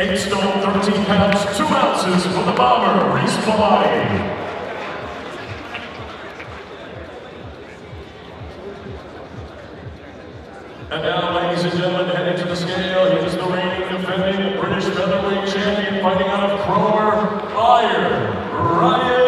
8 stone, 13 pounds, 2 ounces for the bomber, Reece Bellotti. And now, ladies and gentlemen, heading to the scale, he is the reigning defending British featherweight champion fighting out of Cromer, Iron, Ryan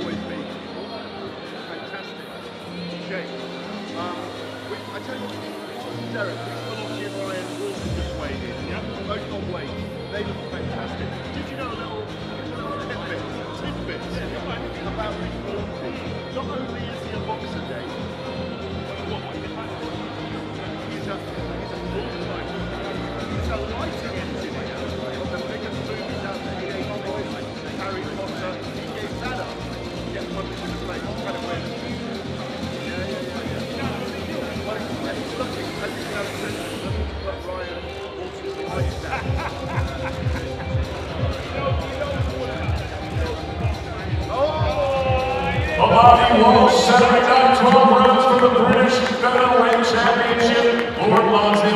always vegan. Fantastic. Jake. Um, we, I tell you what, Derek, we Philosophy and Ryan Wilson just weighed in. Yeah. Both on weight. They look fantastic. Did you know The Bobby Wall, seven times 12 runs for the British featherweight championship. Lord Lonsdale.